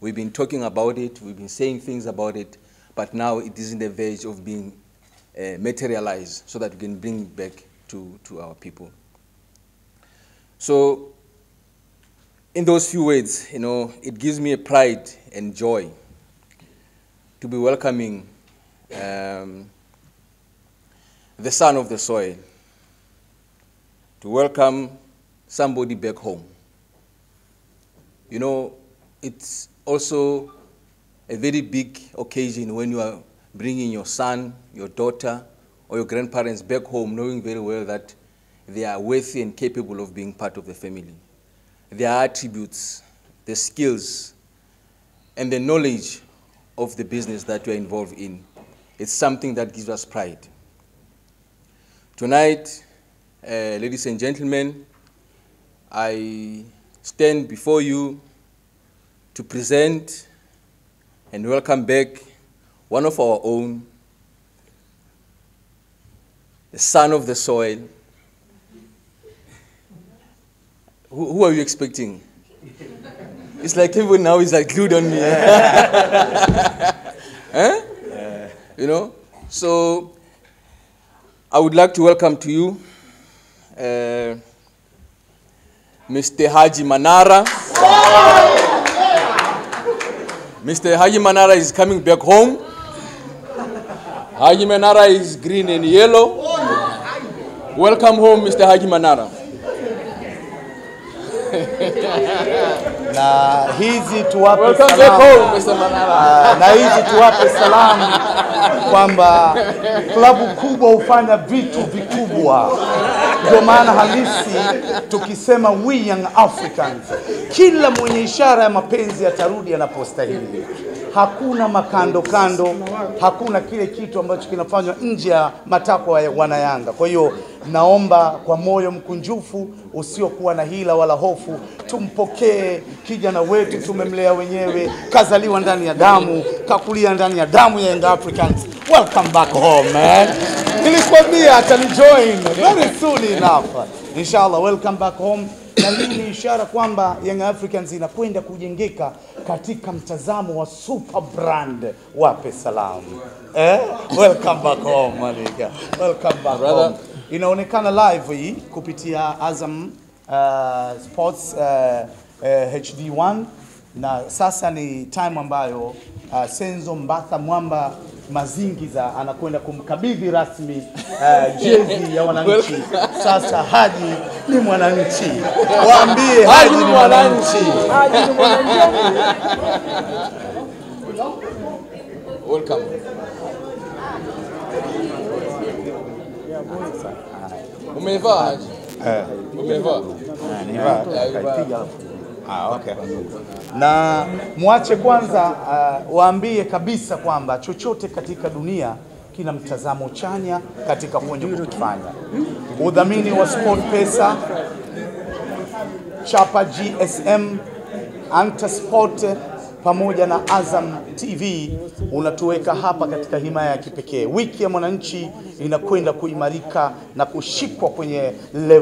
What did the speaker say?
We've been talking about it, we've been saying things about it, but now it is in the verge of being uh, materialized so that we can bring it back to, to our people. So, in those few words, you know, it gives me a pride and joy to be welcoming um, the son of the soil, to welcome somebody back home. You know, it's also a very big occasion when you are bringing your son, your daughter, or your grandparents back home, knowing very well that they are worthy and capable of being part of the family. Their attributes, the skills, and the knowledge of the business that you are involved in. It's something that gives us pride. Tonight, uh, ladies and gentlemen, I stand before you to present and welcome back one of our own, the son of the soil. Who, who are you expecting? It's like even now he's like glued on me. huh? You know? So I would like to welcome to you uh, Mr. Haji Manara. Mr. Haji Manara is coming back home. Haji Manara is green and yellow. Welcome home, Mr. Haji Manara. na hizi tuwape salamu. Ah, na hizi tuwape salamu kwamba klabu kubwa hufanya vitu vikubwa. Ndio maana halisi tukisema we young Africans, kila mwenye ishara ya mapenzi atarudi anapostahili. Hakuna makando kando, hakuna kile kitu ambacho kinafanywa nje ya matakwa ya wanayanga. Kwa hiyo naomba kwa moyo mkunjufu usiokuwa na hila wala hofu, tumpokee kijana wetu, tumemlea wenyewe, kazaliwa ndani ya damu, kakulia ndani ya damu ya Young Africans. Welcome back home man. Nilikwambia atanijoin very soon enough. Inshallah, welcome back home. Na hii ni ishara kwamba Young Africans inakwenda kujengeka katika mtazamo wa super brand. Wape salamu eh? Welcome back home Malika. Welcome back home. Inaonekana live hii kupitia Azam uh, Sports uh, uh, HD1 na sasa ni time ambayo uh, Senzo Mbatha Mwamba Mazingiza anakwenda kumkabidhi rasmi uh, jezi ya wananchi. Sasa Haji ni mwananchi, waambie Haji ni mwananchi. Welcome. Umevaa Haji? Umevaa? Ah, okay. Na mwache kwanza uh, waambie kabisa kwamba chochote katika dunia kina mtazamo chanya katika kuenja kukifanya. Udhamini wa Sport Pesa, Chapa GSM, Anta Sport pamoja na Azam TV unatuweka hapa katika himaya ya kipekee. Wiki ya Mwananchi inakwenda kuimarika na kushikwa kwenye level